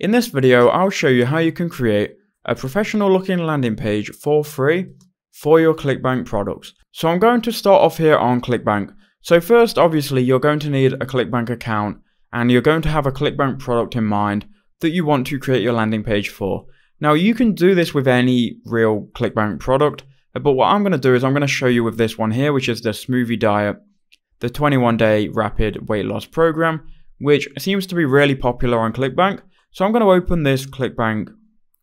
In this video, I'll show you how you can create a professional looking landing page for free for your ClickBank products. So I'm going to start off here on ClickBank. So first, obviously, you're going to need a ClickBank account and you're going to have a ClickBank product in mind that you want to create your landing page for. Now, you can do this with any real ClickBank product, but what I'm going to do is I'm going to show you with this one here, which is the Smoothie Diet, the 21 day rapid weight loss program, which seems to be really popular on ClickBank. So I'm going to open this ClickBank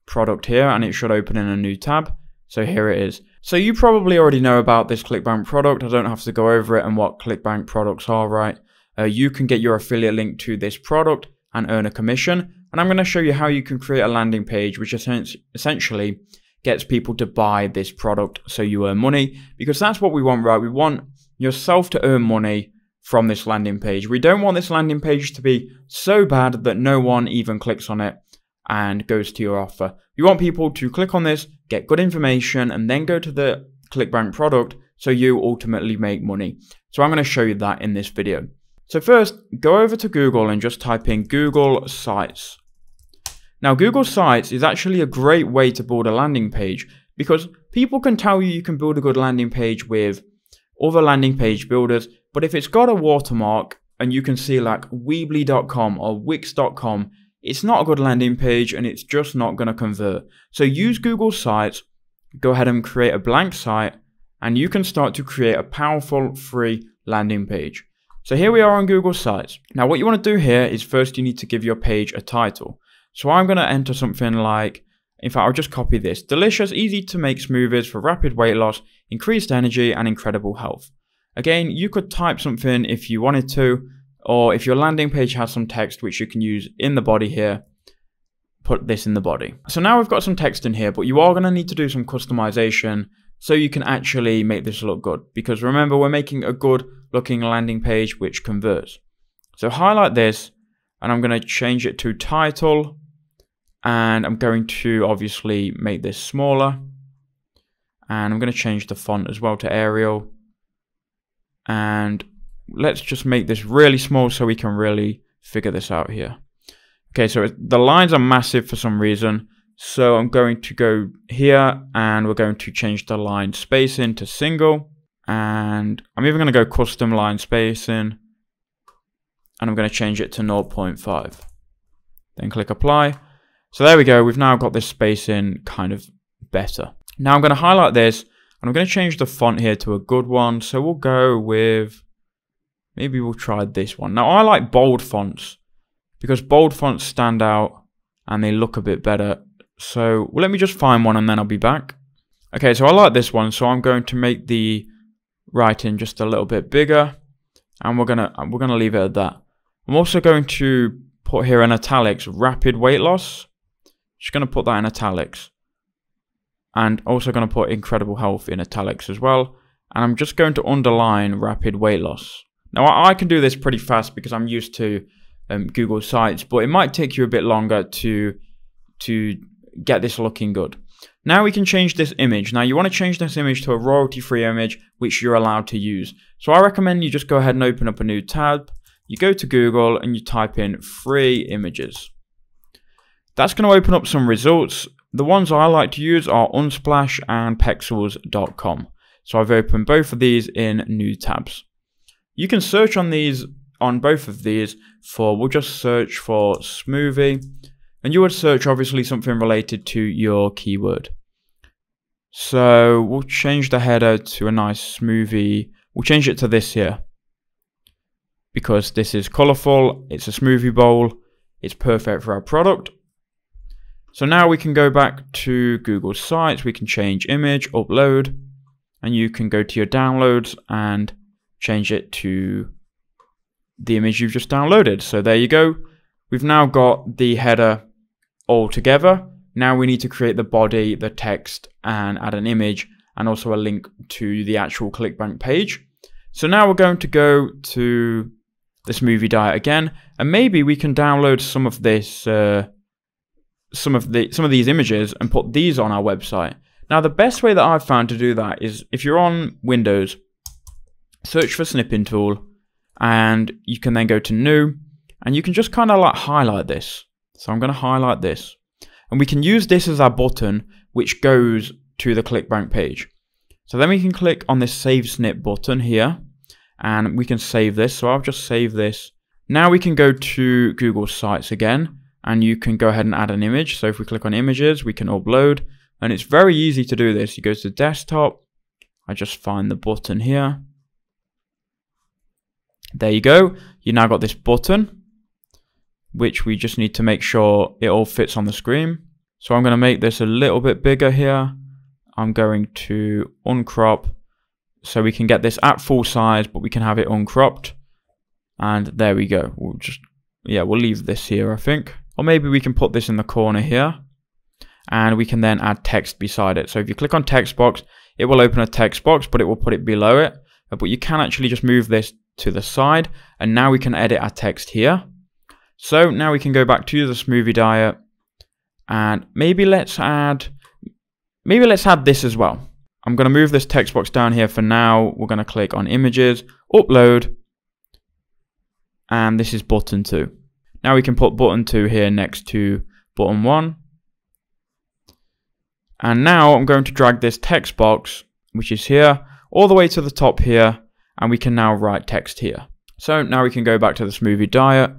product here and it should open in a new tab. So here it is. So you probably already know about this ClickBank product. I don't have to go over it and what ClickBank products are, right? Uh, you can get your affiliate link to this product and earn a commission. And I'm going to show you how you can create a landing page, which essentially gets people to buy this product so you earn money because that's what we want, right? We want yourself to earn money from this landing page. We don't want this landing page to be so bad that no one even clicks on it and goes to your offer. You want people to click on this, get good information, and then go to the ClickBank product so you ultimately make money. So I'm going to show you that in this video. So first, go over to Google and just type in Google Sites. Now, Google Sites is actually a great way to build a landing page because people can tell you you can build a good landing page with other landing page builders, but if it's got a watermark and you can see like Weebly.com or Wix.com, it's not a good landing page and it's just not going to convert. So use Google Sites, go ahead and create a blank site, and you can start to create a powerful free landing page. So here we are on Google Sites. Now what you want to do here is first you need to give your page a title. So I'm going to enter something like, in fact I'll just copy this, delicious, easy to make smoothies for rapid weight loss, increased energy and incredible health. Again, you could type something if you wanted to, or if your landing page has some text which you can use in the body here, put this in the body. So now we've got some text in here, but you are going to need to do some customization so you can actually make this look good. Because remember, we're making a good looking landing page which converts. So highlight this, and I'm going to change it to title, and I'm going to obviously make this smaller. And I'm going to change the font as well to Arial. And let's just make this really small so we can really figure this out here. Okay, so the lines are massive for some reason. So I'm going to go here and we're going to change the line spacing to single. And I'm even going to go custom line spacing. And I'm going to change it to 0.5. Then click apply. So there we go. We've now got this spacing kind of better. Now I'm going to highlight this and I'm going to change the font here to a good one. So we'll go with Maybe we'll try this one. Now, I like bold fonts because bold fonts stand out and they look a bit better. So well, let me just find one and then I'll be back. Okay, so I like this one. So I'm going to make the writing just a little bit bigger and we're gonna we're gonna leave it at that. I'm also going to put here in italics rapid weight loss. Just gonna put that in italics. And also gonna put incredible health in italics as well. And I'm just going to underline rapid weight loss. Now I, can do this pretty fast because I'm used to um, Google Sites, but it might take you a bit longer to to get this looking good. Now we can change this image. Now you want to change this image to a royalty-free image, which you're allowed to use. So I recommend you just go ahead and open up a new tab. You go to Google and you type in free images. That's going to open up some results. The ones I like to use are Unsplash and Pexels.com. So I've opened both of these in new tabs. You can search on these, on both of these for, we'll just search for smoothie. And you would search obviously something related to your keyword. So we'll change the header to a nice smoothie. We'll change it to this here. Because this is colorful, it's a smoothie bowl, it's perfect for our product. So now we can go back to Google Sites, we can change image, upload, and you can go to your downloads and change it to the image you've just downloaded. So there you go. We've now got the header all together. Now we need to create the body, the text, and add an image, and also a link to the actual ClickBank page. So now we're going to go to the smoothie Diet again, and maybe we can download some of this, uh, some of the some of these images, and put these on our website. Now the best way that I've found to do that is if you're on Windows, search for snipping tool and you can then go to new and you can just kind of like highlight this So I'm going to highlight this. And we can use this as our button, which goes to the ClickBank page. So then we can click on this Save Snip button here, and we can save this. So I'll just save this. Now we can go to Google Sites again, and you can go ahead and add an image. So if we click on images, we can upload, and it's very easy to do this. You go to desktop, I just find the button here. There you go. You now got this button, which we just need to make sure it all fits on the screen. So I'm going to make this a little bit bigger here. I'm going to uncrop so we can get this at full size, but we can have it uncropped. And there we go. We'll just, yeah, we'll leave this here, I think. Or maybe we can put this in the corner here. And we can then add text beside it. So if you click on text box, it will open a text box, but it will put it below it. Uh, but you can actually just move this to the side. And now we can edit our text here. So now we can go back to the smoothie diet. And maybe let's add, maybe let's add this as well. I'm going to move this text box down here for now. We're going to click on images, upload, and this is button 2. Now we can put button 2 here next to button 1. And now I'm going to drag this text box, which is here, all the way to the top here, and we can now write text here. So now we can go back to the smoothie diet,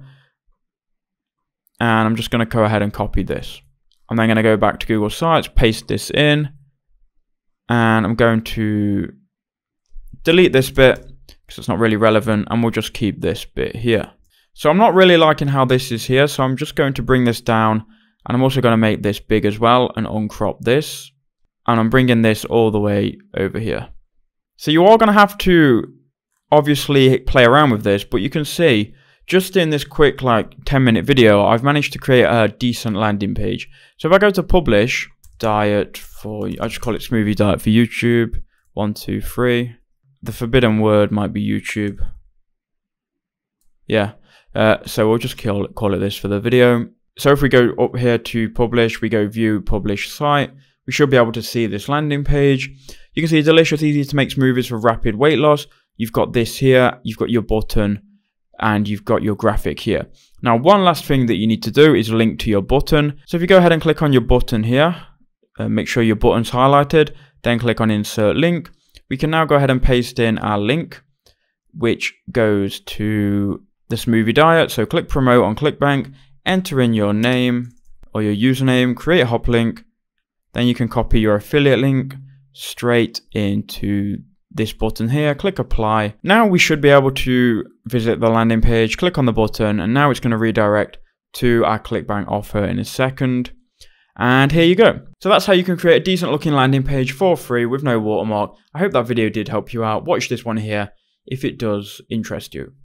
and I'm just going to go ahead and copy this. I'm then going to go back to Google Sites, paste this in, and I'm going to delete this bit because it's not really relevant and we'll just keep this bit here. So I'm not really liking how this is here so I'm just going to bring this down and I'm also going to make this big as well and uncrop this and I'm bringing this all the way over here. So you are going to have to obviously play around with this but you can see just in this quick like 10 minute video I've managed to create a decent landing page. So if I go to publish diet for, I just call it smoothie diet for YouTube. One, two, three. The forbidden word might be YouTube. Yeah. Uh, so we'll just call call it this for the video. So if we go up here to publish, we go view publish site, we should be able to see this landing page. You can see delicious, easy to make smoothies for rapid weight loss. You've got this here, you've got your button, and you've got your graphic here. Now, one last thing that you need to do is link to your button. So if you go ahead and click on your button here, uh, make sure your button's highlighted, then click on insert link. We can now go ahead and paste in our link, which goes to the smoothie diet. So click promote on ClickBank, enter in your name or your username, create a hop link. Then you can copy your affiliate link straight into this button here, click apply. Now we should be able to visit the landing page, click on the button, and now it's going to redirect to our ClickBank offer in a second. And here you go. So that's how you can create a decent looking landing page for free with no watermark. I hope that video did help you out. Watch this one here if it does interest you.